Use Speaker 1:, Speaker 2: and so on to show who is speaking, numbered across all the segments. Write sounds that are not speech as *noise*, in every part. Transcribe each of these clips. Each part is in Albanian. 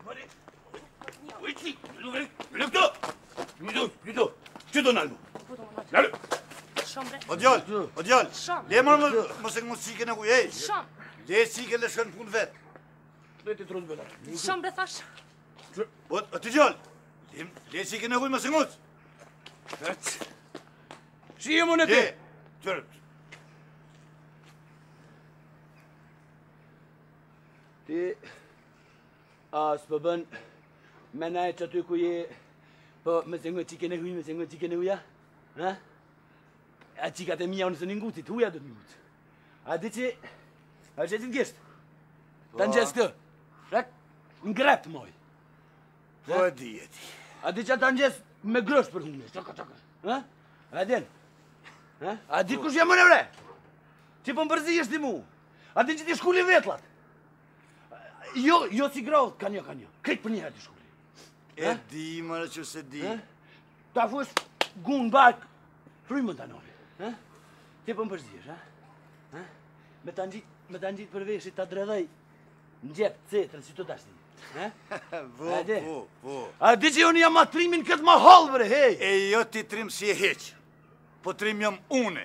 Speaker 1: Pojë që, që duve këto, që duve këto, në alë. Pojë që, në alë. Në lë. Shumë bre. Le më mësën këtë në kujë Le si këtë në shënë punë vetë.
Speaker 2: Shumë bre thashë.
Speaker 1: Pojë, oti gjoll. Le si në kujë mësën këtë. Këtë. Shumë më në te. ti.
Speaker 2: A, së përbën, mena që aty ku je, po, me zengën qike në hujë, me zengën qike në hujë, ha? A qika të mija, unë së një ngutit, uja do të një ngutit. A di që, a që po. të në gjeshtë? Ta në gjeshtë këtë, në grepë mojë. Po e di e ti. A di që ta në me grëshë për hunë, qëka, qëka, ha? A di në, ha? A di po. kush jam më në vre?
Speaker 1: Ti po më ti mu? A di që ti shkulli vetlat? Jo, jo si grovë, ka një, ka një. Kretë për një herë të shkulli. E di, mërë që se di. Ta fësë gunë bakë, frymë më të anonit. Ti për po më përzirë,
Speaker 2: ha? Me të njitë, me të ta për dredhej, në gjepë, cetërën, si të dashtin.
Speaker 1: *laughs* Vo, vo, vo. A di që unë jam atrimin këtë ma halë, bre, hej! E jo ti trimë si e heqë, po trimë jam unë.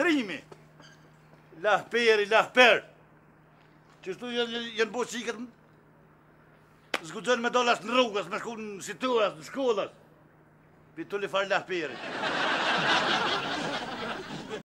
Speaker 1: ndrimi. Lahperi, lahper. Qështu jenë jen bo qikët, zgudzën me dollas në rrugës, me shku në situas, në shkollas. Pitulli farë lahperi.